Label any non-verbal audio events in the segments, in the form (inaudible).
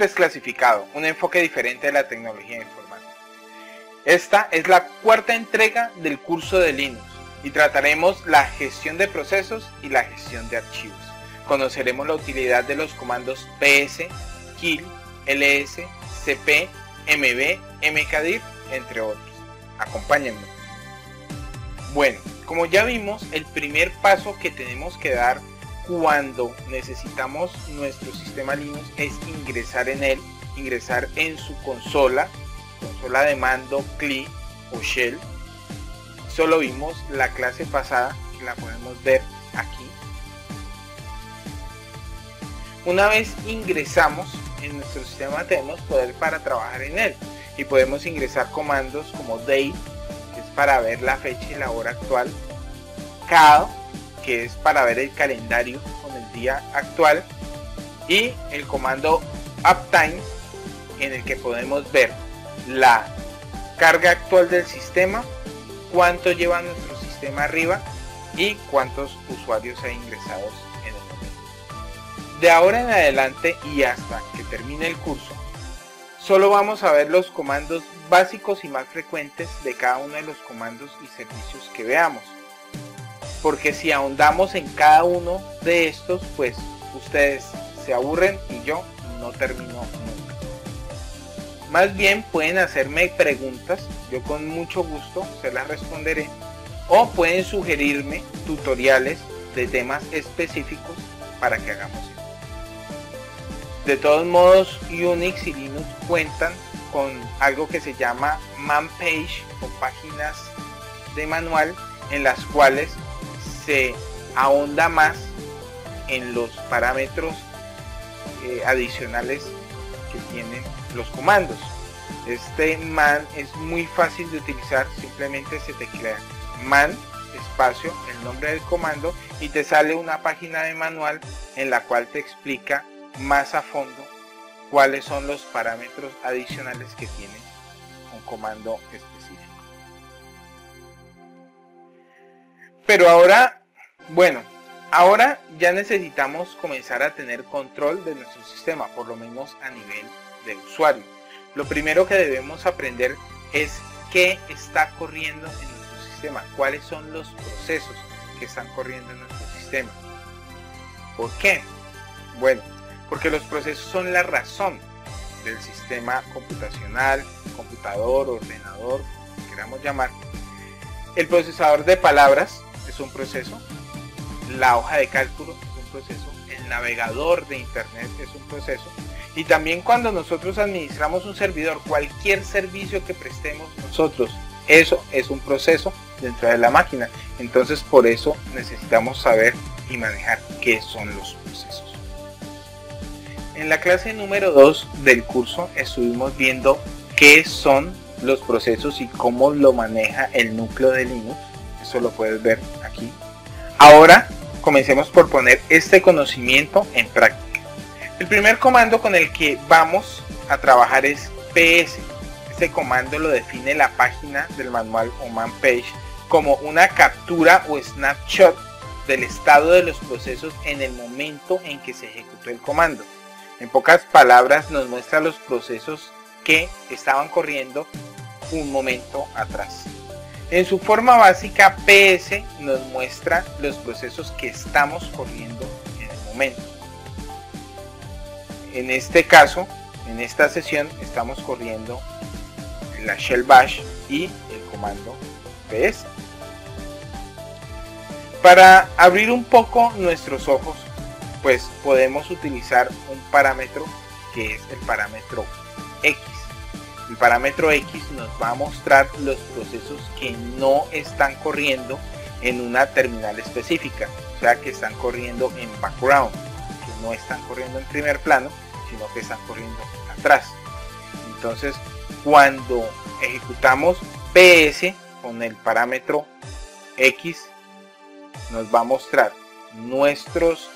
Desclasificado, un enfoque diferente de la tecnología informática. Esta es la cuarta entrega del curso de Linux y trataremos la gestión de procesos y la gestión de archivos. Conoceremos la utilidad de los comandos ps, kill, ls, cp, mb, mkdir, entre otros. Acompáñenme. Bueno, como ya vimos, el primer paso que tenemos que dar cuando necesitamos nuestro sistema Linux es ingresar en él, ingresar en su consola, consola de mando, CLI o Shell. Solo vimos la clase pasada, la podemos ver aquí. Una vez ingresamos en nuestro sistema tenemos poder para trabajar en él y podemos ingresar comandos como date, que es para ver la fecha y la hora actual, cal, que es para ver el calendario con el día actual, y el comando uptime, en el que podemos ver la carga actual del sistema, cuánto lleva nuestro sistema arriba y cuántos usuarios hay ingresados en el momento. De ahora en adelante y hasta que termine el curso, solo vamos a ver los comandos básicos y más frecuentes de cada uno de los comandos y servicios que veamos porque si ahondamos en cada uno de estos, pues ustedes se aburren y yo no termino nunca. Más bien pueden hacerme preguntas, yo con mucho gusto se las responderé, o pueden sugerirme tutoriales de temas específicos para que hagamos. De todos modos, Unix y Linux cuentan con algo que se llama man page o páginas de manual en las cuales se ahonda más en los parámetros eh, adicionales que tienen los comandos. Este man es muy fácil de utilizar, simplemente se teclea man espacio, el nombre del comando y te sale una página de manual en la cual te explica más a fondo cuáles son los parámetros adicionales que tiene un comando específico. Pero ahora, bueno, ahora ya necesitamos comenzar a tener control de nuestro sistema, por lo menos a nivel de usuario. Lo primero que debemos aprender es qué está corriendo en nuestro sistema, cuáles son los procesos que están corriendo en nuestro sistema. ¿Por qué? Bueno, porque los procesos son la razón del sistema computacional, computador, ordenador, queramos llamar. El procesador de palabras es un proceso, la hoja de cálculo es un proceso, el navegador de internet es un proceso y también cuando nosotros administramos un servidor, cualquier servicio que prestemos nosotros, eso es un proceso dentro de la máquina. Entonces por eso necesitamos saber y manejar qué son los procesos. En la clase número 2 del curso estuvimos viendo qué son los procesos y cómo lo maneja el núcleo de Linux. Eso lo puedes ver aquí. Ahora comencemos por poner este conocimiento en práctica. El primer comando con el que vamos a trabajar es ps. Este comando lo define la página del manual o man page como una captura o snapshot del estado de los procesos en el momento en que se ejecutó el comando. En pocas palabras nos muestra los procesos que estaban corriendo un momento atrás. En su forma básica, PS nos muestra los procesos que estamos corriendo en el momento. En este caso, en esta sesión, estamos corriendo la shell bash y el comando ps. Para abrir un poco nuestros ojos, pues podemos utilizar un parámetro que es el parámetro x el parámetro X nos va a mostrar los procesos que no están corriendo en una terminal específica, o sea que están corriendo en background, que no están corriendo en primer plano, sino que están corriendo atrás. Entonces, cuando ejecutamos PS con el parámetro X, nos va a mostrar nuestros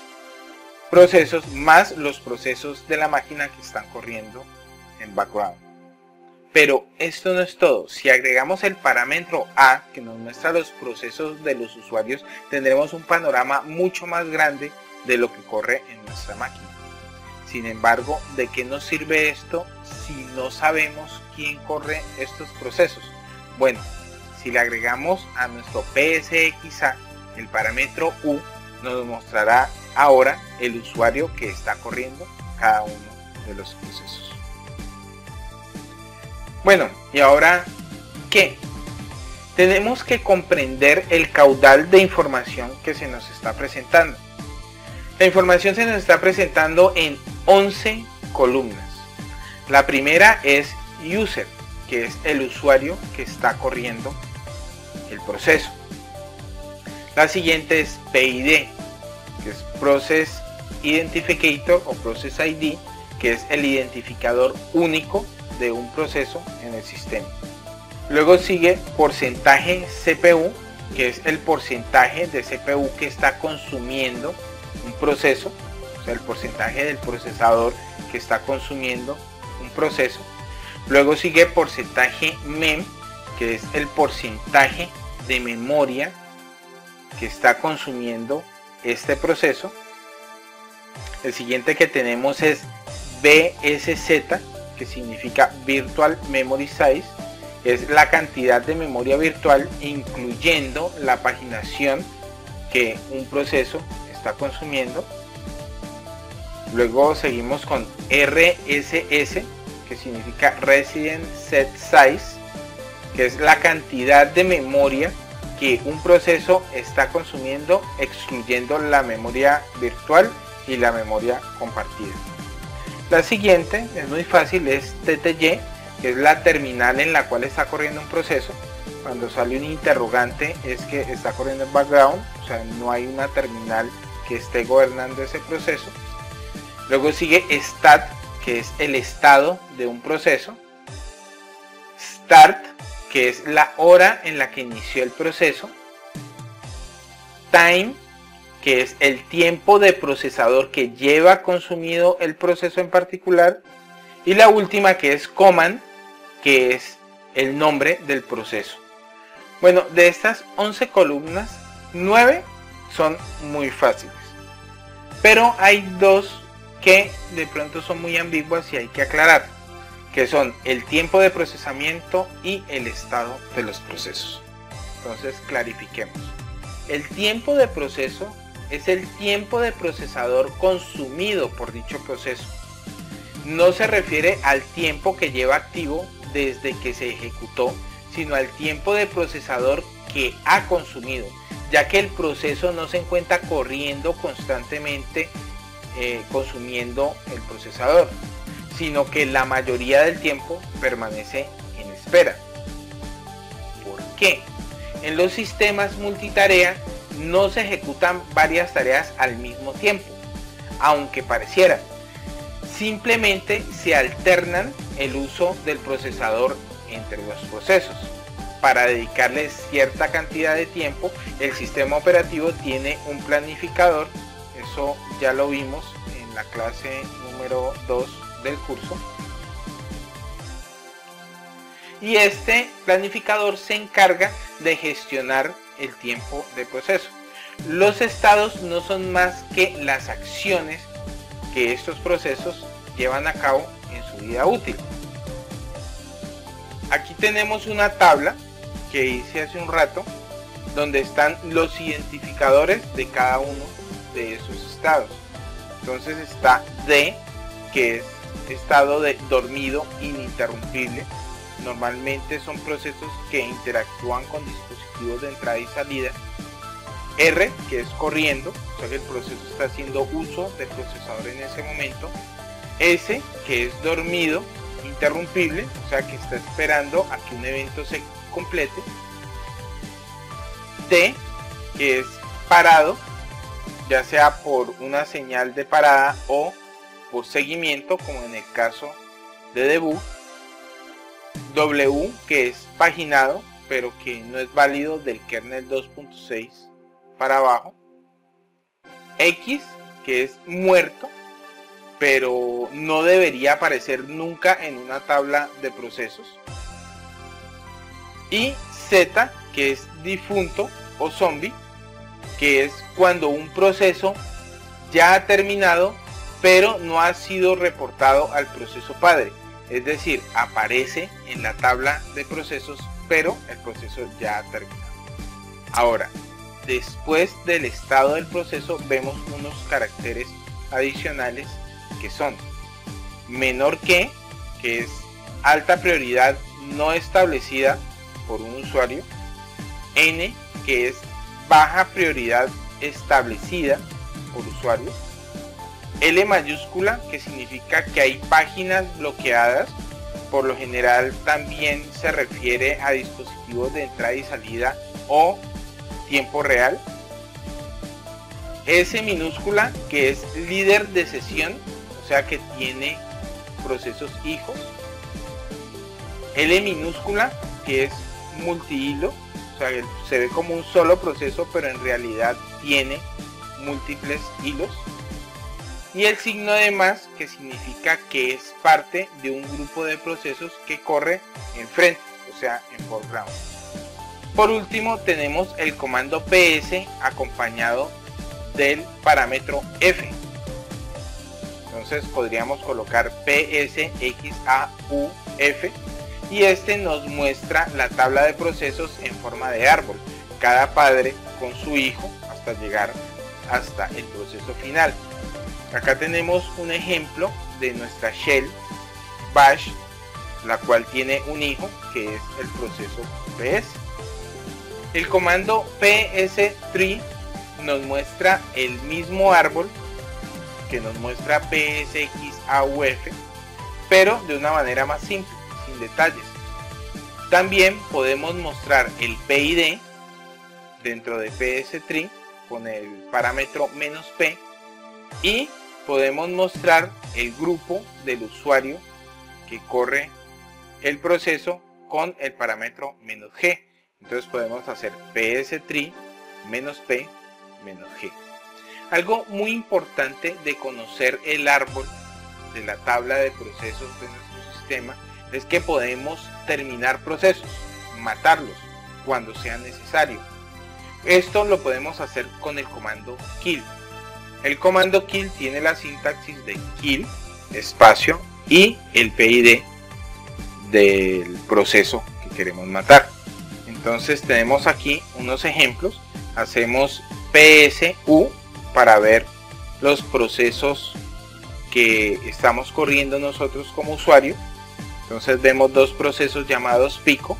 procesos más los procesos de la máquina que están corriendo en background. Pero esto no es todo. Si agregamos el parámetro A, que nos muestra los procesos de los usuarios, tendremos un panorama mucho más grande de lo que corre en nuestra máquina. Sin embargo, ¿de qué nos sirve esto si no sabemos quién corre estos procesos? Bueno, si le agregamos a nuestro PSXA el parámetro U, nos mostrará ahora el usuario que está corriendo cada uno de los procesos. Bueno, y ahora, ¿qué? Tenemos que comprender el caudal de información que se nos está presentando. La información se nos está presentando en 11 columnas. La primera es user, que es el usuario que está corriendo el proceso. La siguiente es PID, que es Process Identificator o Process ID, que es el identificador único de un proceso en el sistema. Luego sigue porcentaje CPU, que es el porcentaje de CPU que está consumiendo un proceso, o sea, el porcentaje del procesador que está consumiendo un proceso. Luego sigue porcentaje MEM, que es el porcentaje de memoria que está consumiendo este proceso. El siguiente que tenemos es BSZ, que significa Virtual Memory Size, es la cantidad de memoria virtual incluyendo la paginación que un proceso está consumiendo. Luego seguimos con RSS, que significa Resident Set Size, que es la cantidad de memoria que un proceso está consumiendo excluyendo la memoria virtual y la memoria compartida. La siguiente es muy fácil, es TTY, que es la terminal en la cual está corriendo un proceso. Cuando sale un interrogante es que está corriendo en background, o sea, no hay una terminal que esté gobernando ese proceso. Luego sigue stat, que es el estado de un proceso. Start, que es la hora en la que inició el proceso. Time, que es el tiempo de procesador que lleva consumido el proceso en particular. Y la última que es command, que es el nombre del proceso. Bueno, de estas 11 columnas, 9 son muy fáciles. Pero hay dos que de pronto son muy ambiguas y hay que aclarar, que son el tiempo de procesamiento y el estado de los procesos. Entonces clarifiquemos. El tiempo de proceso es el tiempo de procesador consumido por dicho proceso. No se refiere al tiempo que lleva activo desde que se ejecutó, sino al tiempo de procesador que ha consumido, ya que el proceso no se encuentra corriendo constantemente eh, consumiendo el procesador, sino que la mayoría del tiempo permanece en espera. ¿Por qué? En los sistemas multitarea no se ejecutan varias tareas al mismo tiempo, aunque pareciera. Simplemente se alternan el uso del procesador entre los procesos. Para dedicarle cierta cantidad de tiempo, el sistema operativo tiene un planificador, eso ya lo vimos en la clase número 2 del curso. Y este planificador se encarga de gestionar el tiempo de proceso. Los estados no son más que las acciones que estos procesos llevan a cabo en su vida útil. Aquí tenemos una tabla que hice hace un rato donde están los identificadores de cada uno de esos estados. Entonces está D, que es estado de dormido ininterrumpible. Normalmente son procesos que interactúan con de entrada y salida. R, que es corriendo, o sea que el proceso está haciendo uso del procesador en ese momento. S, que es dormido interrumpible, o sea que está esperando a que un evento se complete. T, que es parado, ya sea por una señal de parada o por seguimiento, como en el caso de debug. W, que es paginado, pero que no es válido del kernel 2.6 para abajo. X, que es muerto, pero no debería aparecer nunca en una tabla de procesos. Y Z, que es difunto o zombie, que es cuando un proceso ya ha terminado, pero no ha sido reportado al proceso padre. Es decir, aparece en la tabla de procesos, pero el proceso ya ha terminado. Ahora, después del estado del proceso vemos unos caracteres adicionales que son menor que, que es alta prioridad no establecida por un usuario, N, que es baja prioridad establecida por usuario, L mayúscula, que significa que hay páginas bloqueadas, por lo general también se refiere a dispositivos de entrada y salida o tiempo real. S minúscula, que es líder de sesión, o sea que tiene procesos hijos. L minúscula, que es multihilo, o sea, se ve como un solo proceso, pero en realidad tiene múltiples hilos. Y el signo de más, que significa que es parte de un grupo de procesos que corre enfrente, o sea, en foreground. Por último, tenemos el comando ps acompañado del parámetro f. Entonces podríamos colocar psxauf y este nos muestra la tabla de procesos en forma de árbol, cada padre con su hijo hasta llegar hasta el proceso final. Acá tenemos un ejemplo de nuestra shell bash, la cual tiene un hijo que es el proceso ps. El comando ps3 nos muestra el mismo árbol que nos muestra psxauf, pero de una manera más simple detalles. También podemos mostrar el PID dentro de PS3 con el parámetro "-p y podemos mostrar el grupo del usuario que corre el proceso con el parámetro "-g. Entonces podemos hacer ps3 "-p "-g. Algo muy importante de conocer el árbol de la tabla de procesos de nuestro sistema es que podemos terminar procesos, matarlos cuando sea necesario. Esto lo podemos hacer con el comando kill. El comando kill tiene la sintaxis de kill, espacio y el PID del proceso que queremos matar. Entonces tenemos aquí unos ejemplos. Hacemos PSU para ver los procesos que estamos corriendo nosotros como usuario entonces vemos dos procesos llamados pico.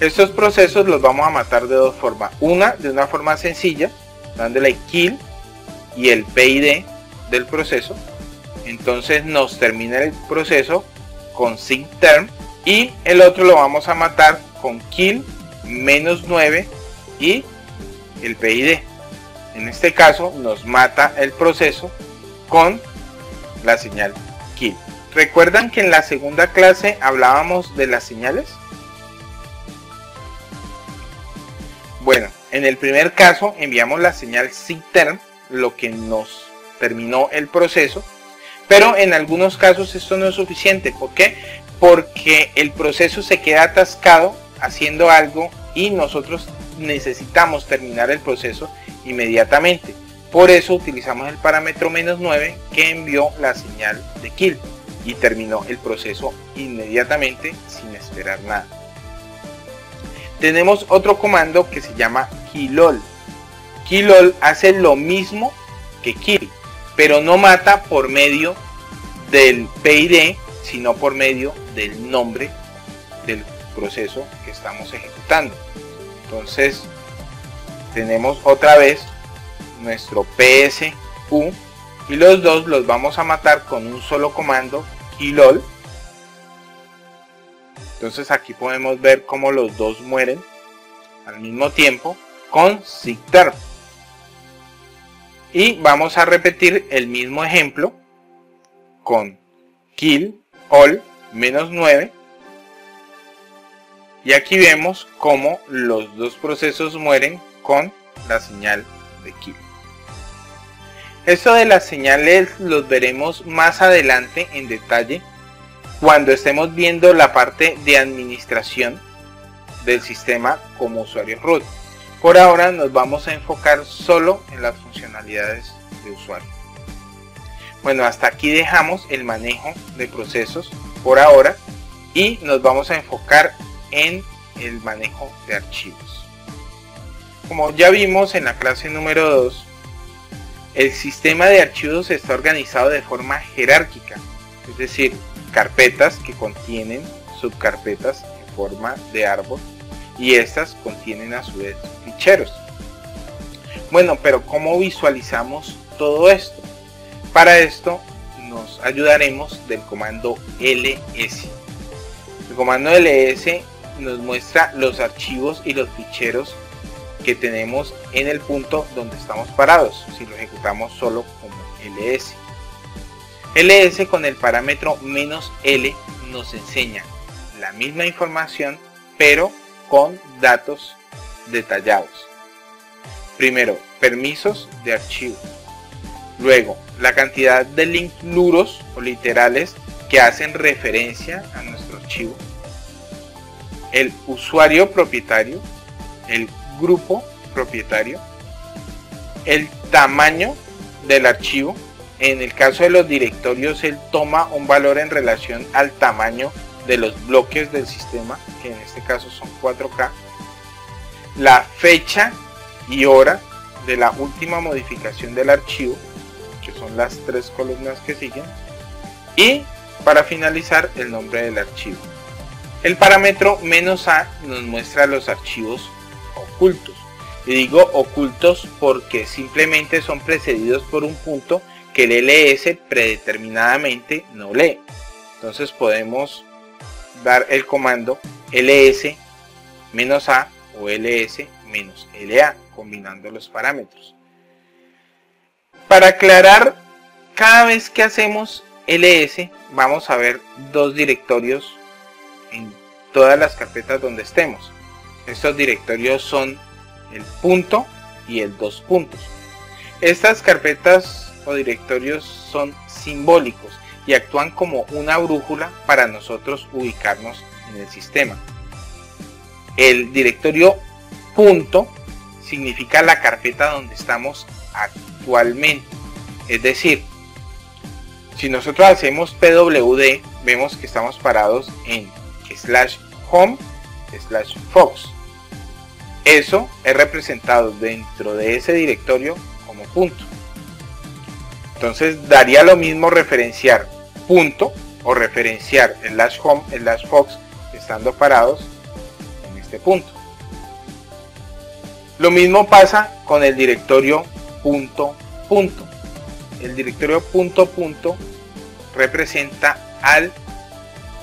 Estos procesos los vamos a matar de dos formas. Una, de una forma sencilla, dándole kill y el PID del proceso. Entonces nos termina el proceso con term y el otro lo vamos a matar con kill menos 9 y el PID. En este caso nos mata el proceso con la señal kill. ¿Recuerdan que en la segunda clase hablábamos de las señales? Bueno, en el primer caso enviamos la señal term, lo que nos terminó el proceso, pero en algunos casos esto no es suficiente. ¿Por qué? Porque el proceso se queda atascado haciendo algo y nosotros necesitamos terminar el proceso inmediatamente. Por eso utilizamos el parámetro menos 9 que envió la señal de kill y terminó el proceso inmediatamente sin esperar nada. Tenemos otro comando que se llama killol. Killol hace lo mismo que kill, pero no mata por medio del PID, sino por medio del nombre del proceso que estamos ejecutando. Entonces, tenemos otra vez nuestro PSU y los dos los vamos a matar con un solo comando y LOL. Entonces aquí podemos ver cómo los dos mueren al mismo tiempo con SIGTERM. Y vamos a repetir el mismo ejemplo con kill all menos 9. Y aquí vemos cómo los dos procesos mueren con la señal de kill. Esto de las señales los veremos más adelante en detalle cuando estemos viendo la parte de administración del sistema como usuario root. Por ahora nos vamos a enfocar solo en las funcionalidades de usuario. Bueno, hasta aquí dejamos el manejo de procesos por ahora y nos vamos a enfocar en el manejo de archivos. Como ya vimos en la clase número 2, el sistema de archivos está organizado de forma jerárquica, es decir, carpetas que contienen subcarpetas en forma de árbol y estas contienen a su vez ficheros. Bueno, pero ¿cómo visualizamos todo esto? Para esto nos ayudaremos del comando ls. El comando ls nos muestra los archivos y los ficheros que tenemos en el punto donde estamos parados, si lo ejecutamos solo como ls. ls con el parámetro "-l nos enseña la misma información, pero con datos detallados. Primero, permisos de archivo. Luego, la cantidad de links luros o literales que hacen referencia a nuestro archivo. El usuario propietario, el grupo propietario, el tamaño del archivo. En el caso de los directorios, él toma un valor en relación al tamaño de los bloques del sistema, que en este caso son 4K. La fecha y hora de la última modificación del archivo, que son las tres columnas que siguen, y para finalizar el nombre del archivo. El parámetro menos "-a" nos muestra los archivos ocultos. Y digo ocultos porque simplemente son precedidos por un punto que el ls predeterminadamente no lee. Entonces podemos dar el comando ls "-a" o ls "-la" combinando los parámetros. Para aclarar, cada vez que hacemos ls vamos a ver dos directorios en todas las carpetas donde estemos. Estos directorios son el punto y el dos puntos. Estas carpetas o directorios son simbólicos y actúan como una brújula para nosotros ubicarnos en el sistema. El directorio punto significa la carpeta donde estamos actualmente. Es decir, si nosotros hacemos pwd, vemos que estamos parados en slash home slash fox. Eso es representado dentro de ese directorio como punto. Entonces daría lo mismo referenciar punto o referenciar slash home slash fox estando parados en este punto. Lo mismo pasa con el directorio punto punto. El directorio punto punto representa al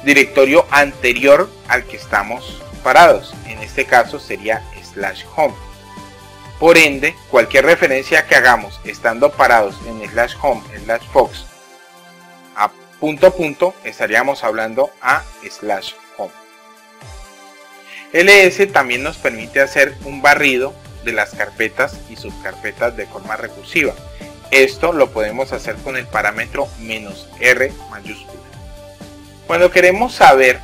directorio anterior al que estamos parados. En este caso sería slash home. Por ende, cualquier referencia que hagamos estando parados en slash home, slash fox, a punto punto, estaríamos hablando a slash home. ls también nos permite hacer un barrido de las carpetas y subcarpetas de forma recursiva. Esto lo podemos hacer con el parámetro "-r mayúscula. Cuando queremos saber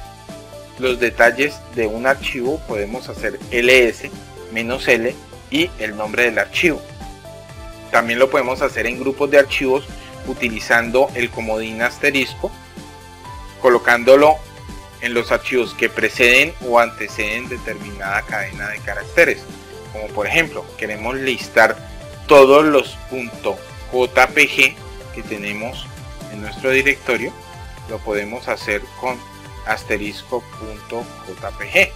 los detalles de un archivo podemos hacer ls "-l y el nombre del archivo. También lo podemos hacer en grupos de archivos utilizando el comodín asterisco, colocándolo en los archivos que preceden o anteceden determinada cadena de caracteres. Como por ejemplo queremos listar todos los .jpg que tenemos en nuestro directorio lo podemos hacer con asterisco.jpg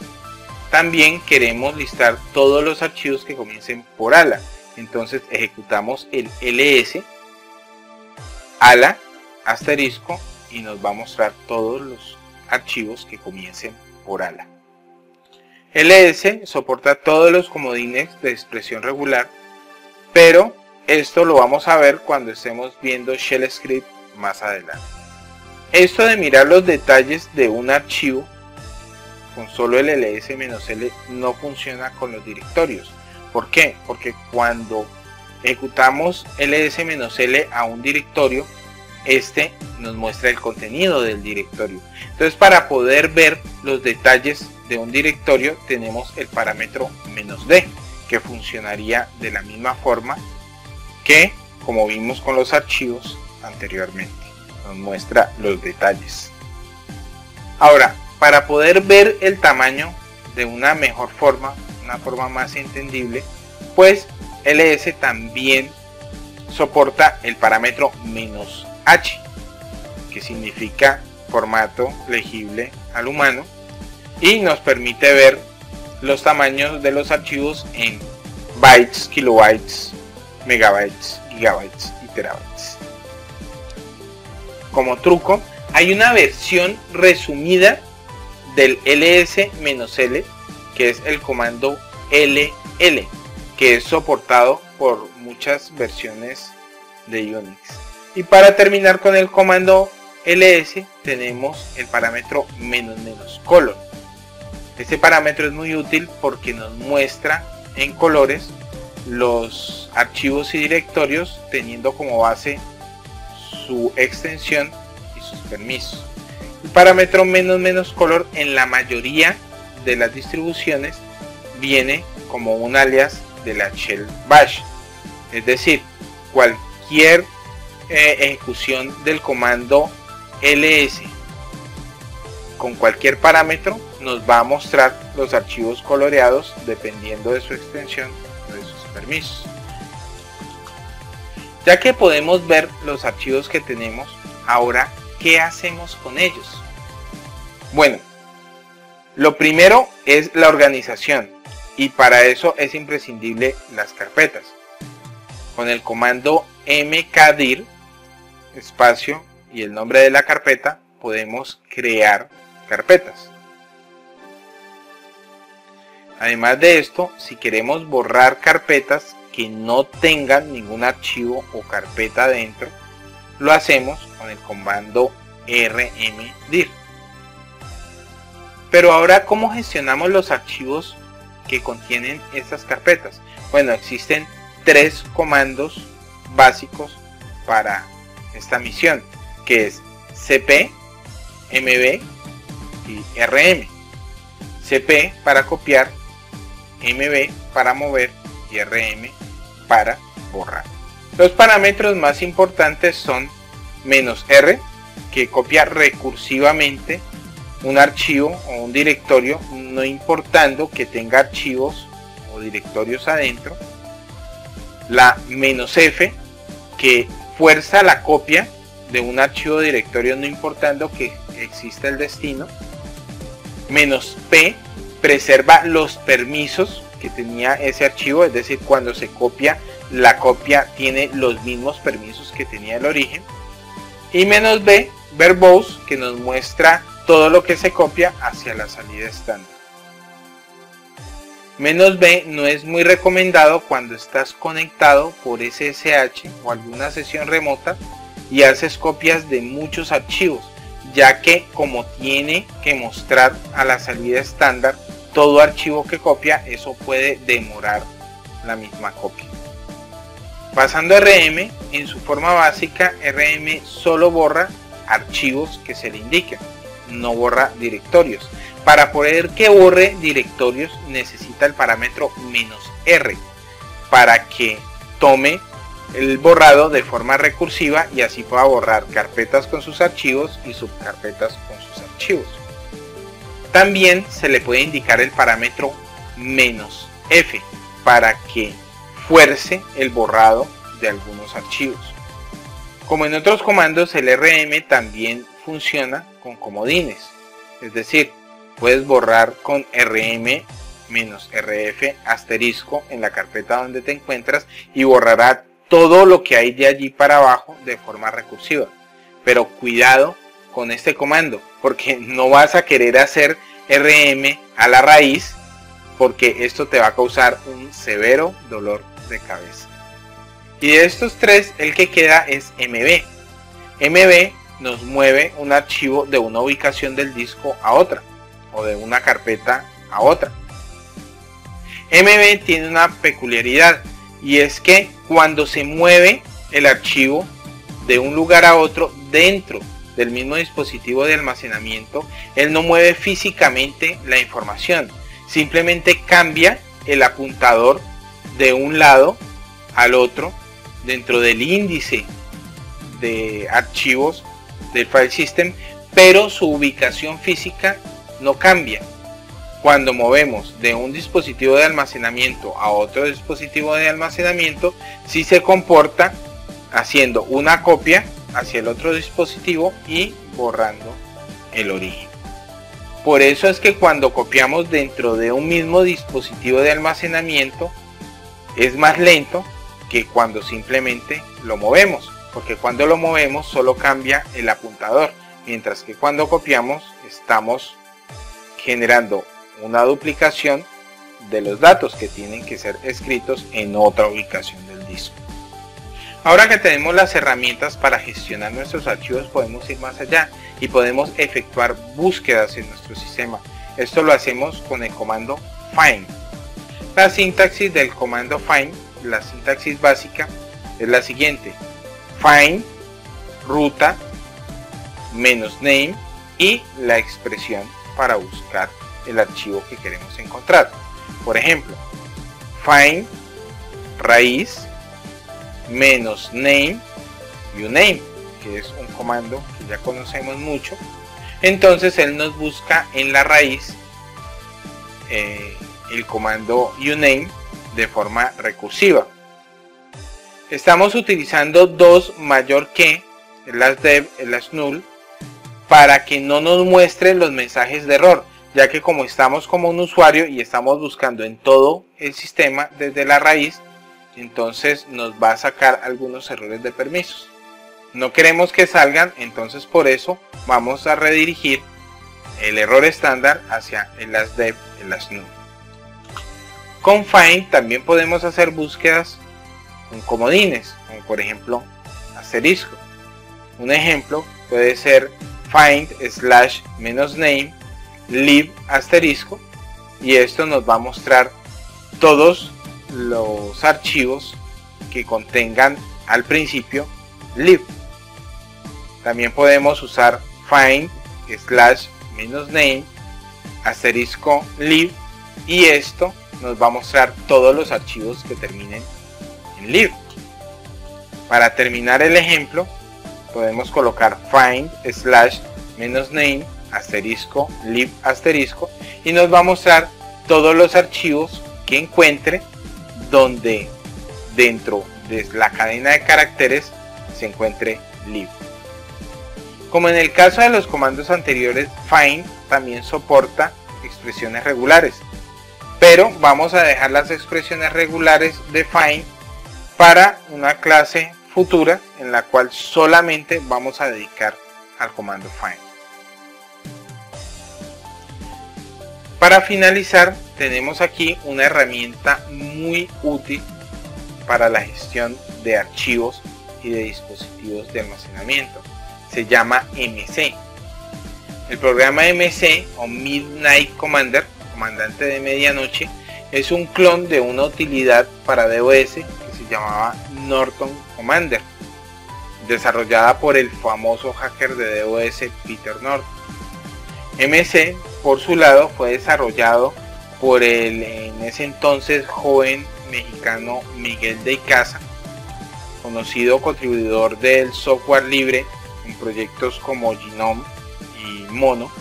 también queremos listar todos los archivos que comiencen por ala. Entonces ejecutamos el ls ala asterisco y nos va a mostrar todos los archivos que comiencen por ala ls soporta todos los comodines de expresión regular, pero esto lo vamos a ver cuando estemos viendo Shell Script más adelante. Esto de mirar los detalles de un archivo con solo el ls-l no funciona con los directorios. ¿Por qué? Porque cuando ejecutamos ls-l a un directorio, este nos muestra el contenido del directorio. Entonces para poder ver los detalles de un directorio tenemos el parámetro "-d", que funcionaría de la misma forma que, como vimos con los archivos, anteriormente. Nos muestra los detalles. Ahora, para poder ver el tamaño de una mejor forma, una forma más entendible, pues LS también soporta el parámetro "-h", que significa formato legible al humano, y nos permite ver los tamaños de los archivos en bytes, kilobytes, megabytes, gigabytes y terabytes. Como truco, hay una versión resumida del ls-l que es el comando ll que es soportado por muchas versiones de Unix. Y para terminar con el comando ls tenemos el parámetro menos menos color. Este parámetro es muy útil porque nos muestra en colores los archivos y directorios teniendo como base su extensión y sus permisos. El parámetro menos menos color en la mayoría de las distribuciones viene como un alias de la shell bash. Es decir, cualquier eh, ejecución del comando ls con cualquier parámetro nos va a mostrar los archivos coloreados dependiendo de su extensión o de sus permisos. Ya que podemos ver los archivos que tenemos, ahora, ¿qué hacemos con ellos? Bueno, lo primero es la organización y para eso es imprescindible las carpetas. Con el comando mkdir, espacio y el nombre de la carpeta, podemos crear carpetas. Además de esto, si queremos borrar carpetas que no tengan ningún archivo o carpeta dentro, lo hacemos con el comando rmdir. Pero ahora, ¿cómo gestionamos los archivos que contienen estas carpetas? Bueno, existen tres comandos básicos para esta misión, que es cp, mb y rm. cp para copiar, mb para mover y rm para borrar. Los parámetros más importantes son menos "-r", que copia recursivamente un archivo o un directorio, no importando que tenga archivos o directorios adentro. La "-f", que fuerza la copia de un archivo o directorio, no importando que exista el destino. Menos "-p", preserva los permisos que tenía ese archivo, es decir, cuando se copia, la copia tiene los mismos permisos que tenía el origen. Y menos b, verbose, que nos muestra todo lo que se copia hacia la salida estándar. Menos b no es muy recomendado cuando estás conectado por SSH o alguna sesión remota y haces copias de muchos archivos, ya que como tiene que mostrar a la salida estándar todo archivo que copia, eso puede demorar la misma copia. Pasando a RM, en su forma básica, RM solo borra archivos que se le indiquen, no borra directorios. Para poder que borre directorios necesita el parámetro "-r", para que tome el borrado de forma recursiva y así pueda borrar carpetas con sus archivos y subcarpetas con sus archivos. También se le puede indicar el parámetro menos "-f", para que fuerce el borrado de algunos archivos. Como en otros comandos, el RM también funciona con comodines, es decir, puedes borrar con rm "-rf asterisco en la carpeta donde te encuentras y borrará todo lo que hay de allí para abajo de forma recursiva. Pero cuidado con este comando, porque (laughs) no vas a querer hacer rm a la raíz, porque esto te va a causar un severo dolor de cabeza. Y de estos tres, el que queda es mb. mb nos mueve un archivo de una ubicación del disco a otra, o de una carpeta a otra. mb tiene una peculiaridad, y es que cuando se mueve el archivo de un lugar a otro dentro del mismo dispositivo de almacenamiento, él no mueve físicamente la información, simplemente cambia el apuntador de un lado al otro dentro del índice de archivos del file system, pero su ubicación física no cambia. Cuando movemos de un dispositivo de almacenamiento a otro dispositivo de almacenamiento, si se comporta haciendo una copia hacia el otro dispositivo y borrando el origen. Por eso es que cuando copiamos dentro de un mismo dispositivo de almacenamiento es más lento que cuando simplemente lo movemos, porque cuando lo movemos solo cambia el apuntador, mientras que cuando copiamos estamos generando una duplicación de los datos que tienen que ser escritos en otra ubicación del disco. Ahora que tenemos las herramientas para gestionar nuestros archivos podemos ir más allá y podemos efectuar búsquedas en nuestro sistema. Esto lo hacemos con el comando find. La sintaxis del comando find, la sintaxis básica, es la siguiente. Find, ruta, menos name y la expresión para buscar el archivo que queremos encontrar. Por ejemplo, find raíz menos name uname, que es un comando que ya conocemos mucho. Entonces él nos busca en la raíz eh, el comando uname de forma recursiva. Estamos utilizando dos mayor que, las dev, las null, para que no nos muestre los mensajes de error, ya que como estamos como un usuario y estamos buscando en todo el sistema desde la raíz, entonces nos va a sacar algunos errores de permisos. No queremos que salgan, entonces por eso vamos a redirigir el error estándar hacia el dev, el null. Con find también podemos hacer búsquedas con comodines, como por ejemplo asterisco. Un ejemplo puede ser find slash menos name lib asterisco y esto nos va a mostrar todos los archivos que contengan al principio lib. También podemos usar find slash menos name asterisco lib y esto nos va a mostrar todos los archivos que terminen en lib. Para terminar el ejemplo podemos colocar find slash menos name asterisco lib asterisco y nos va a mostrar todos los archivos que encuentre donde dentro de la cadena de caracteres se encuentre lib. Como en el caso de los comandos anteriores, find también soporta expresiones regulares, pero vamos a dejar las expresiones regulares de find para una clase futura en la cual solamente vamos a dedicar al comando find. Para finalizar, tenemos aquí una herramienta muy útil para la gestión de archivos y de dispositivos de almacenamiento. Se llama MC. El programa MC o Midnight Commander, comandante de medianoche, es un clon de una utilidad para DOS llamaba Norton Commander, desarrollada por el famoso hacker de DOS Peter Norton. MC, por su lado, fue desarrollado por el en ese entonces joven mexicano Miguel de Icaza, conocido contribuidor del software libre en proyectos como Genome y Mono,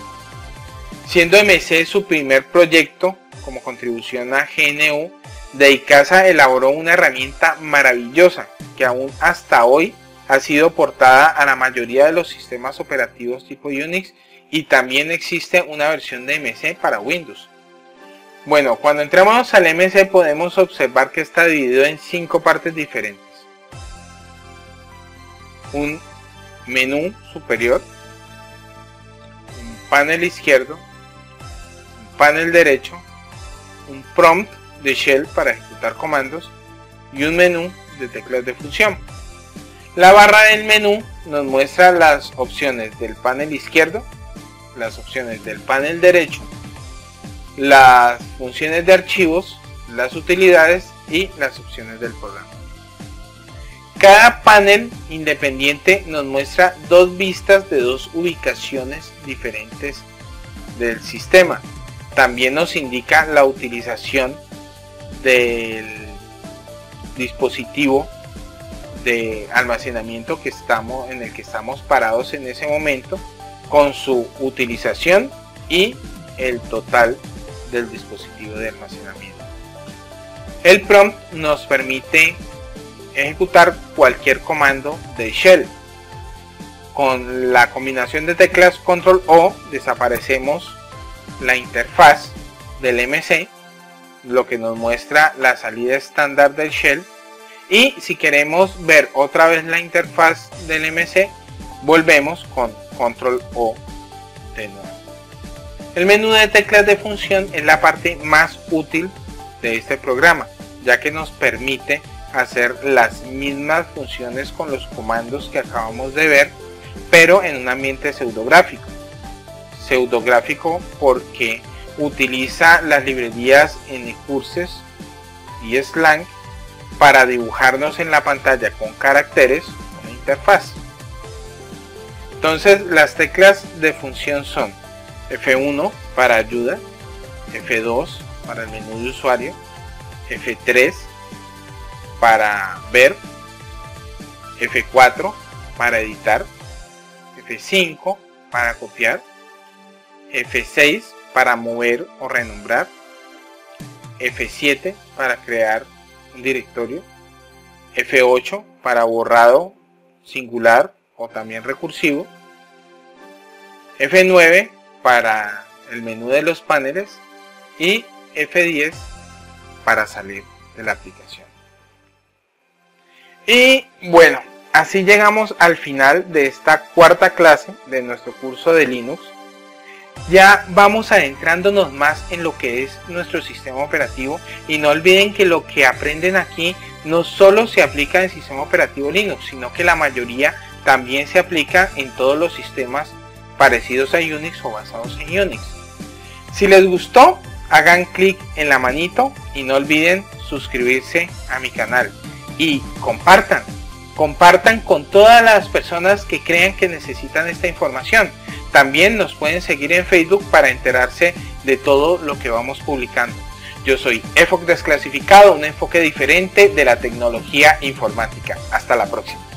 siendo MC su primer proyecto como contribución a GNU, de Icaza elaboró una herramienta maravillosa que aún hasta hoy ha sido portada a la mayoría de los sistemas operativos tipo Unix y también existe una versión de MC para Windows. Bueno, cuando entramos al MC podemos observar que está dividido en cinco partes diferentes. Un menú superior, un panel izquierdo, un panel derecho, un prompt de shell para ejecutar comandos y un menú de teclas de función. La barra del menú nos muestra las opciones del panel izquierdo, las opciones del panel derecho las funciones de archivos, las utilidades y las opciones del programa. Cada panel independiente nos muestra dos vistas de dos ubicaciones diferentes del sistema. También nos indica la utilización del dispositivo de almacenamiento que estamos, en el que estamos parados en ese momento, con su utilización y el total del dispositivo de almacenamiento. El prompt nos permite ejecutar cualquier comando de shell. Con la combinación de teclas control O desaparecemos la interfaz del MC, lo que nos muestra la salida estándar del shell. Y si queremos ver otra vez la interfaz del MC, volvemos con control O de nuevo. El menú de teclas de función es la parte más útil de este programa, ya que nos permite hacer las mismas funciones con los comandos que acabamos de ver, pero en un ambiente pseudográfico. Pseudográfico porque utiliza las librerías Ncurses y Slang para dibujarnos en la pantalla con caracteres una interfaz. Entonces las teclas de función son F1 para ayuda, F2 para el menú de usuario, F3 para ver, F4 para editar, F5 para copiar, F6 para mover o renombrar, F7 para crear un directorio, F8 para borrado singular o también recursivo, F9 para el menú de los paneles y F10 para salir de la aplicación. Y bueno, así llegamos al final de esta cuarta clase de nuestro curso de Linux. Ya vamos adentrándonos más en lo que es nuestro sistema operativo y no olviden que lo que aprenden aquí no solo se aplica en el sistema operativo Linux, sino que la mayoría también se aplica en todos los sistemas parecidos a Unix o basados en Unix. Si les gustó, hagan clic en la manito y no olviden suscribirse a mi canal y compartan. Compartan con todas las personas que crean que necesitan esta información. También nos pueden seguir en Facebook para enterarse de todo lo que vamos publicando. Yo soy EFOC Desclasificado, un enfoque diferente de la tecnología informática. Hasta la próxima.